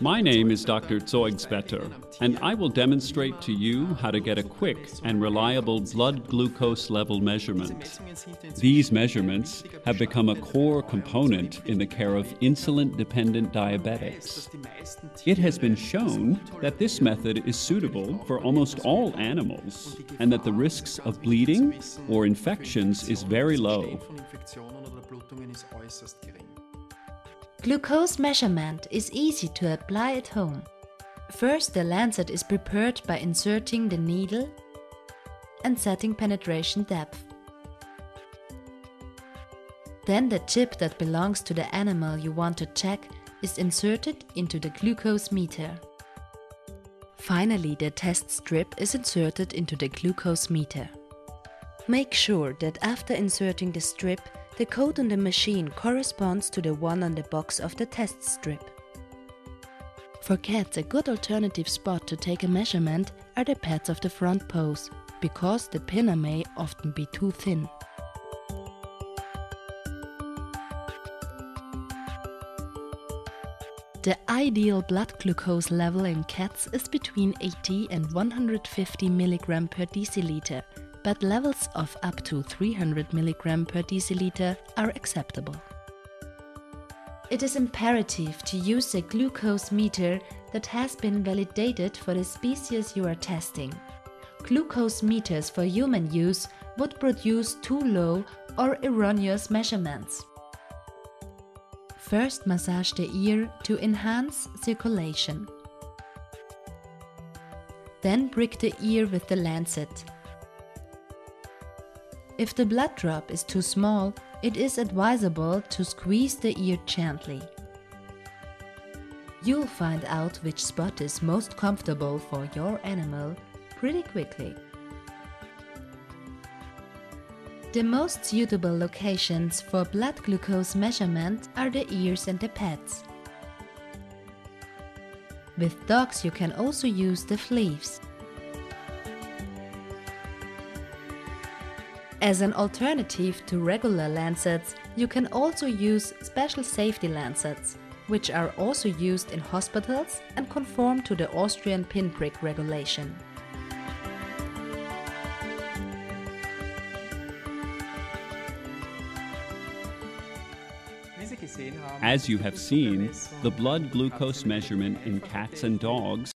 My name is Dr. Zeugswetter, and I will demonstrate to you how to get a quick and reliable blood glucose level measurement. These measurements have become a core component in the care of insulin dependent diabetics. It has been shown that this method is suitable for almost all animals and that the risks of bleeding or infections is very low. Glucose measurement is easy to apply at home. First, the lancet is prepared by inserting the needle and setting penetration depth. Then the chip that belongs to the animal you want to check is inserted into the glucose meter. Finally, the test strip is inserted into the glucose meter. Make sure that after inserting the strip, the code on the machine corresponds to the one on the box of the test strip. For cats, a good alternative spot to take a measurement are the pads of the front paws, because the pinna may often be too thin. The ideal blood glucose level in cats is between 80 and 150 mg per deciliter, but levels of up to 300 mg per deciliter are acceptable. It is imperative to use a glucose meter that has been validated for the species you are testing. Glucose meters for human use would produce too low or erroneous measurements. First massage the ear to enhance circulation. Then prick the ear with the lancet. If the blood drop is too small, it is advisable to squeeze the ear gently. You'll find out which spot is most comfortable for your animal pretty quickly. The most suitable locations for blood glucose measurement are the ears and the pads. With dogs you can also use the flews. As an alternative to regular lancets, you can also use special safety lancets, which are also used in hospitals and conform to the Austrian pinprick regulation. As you have seen, the blood glucose measurement in cats and dogs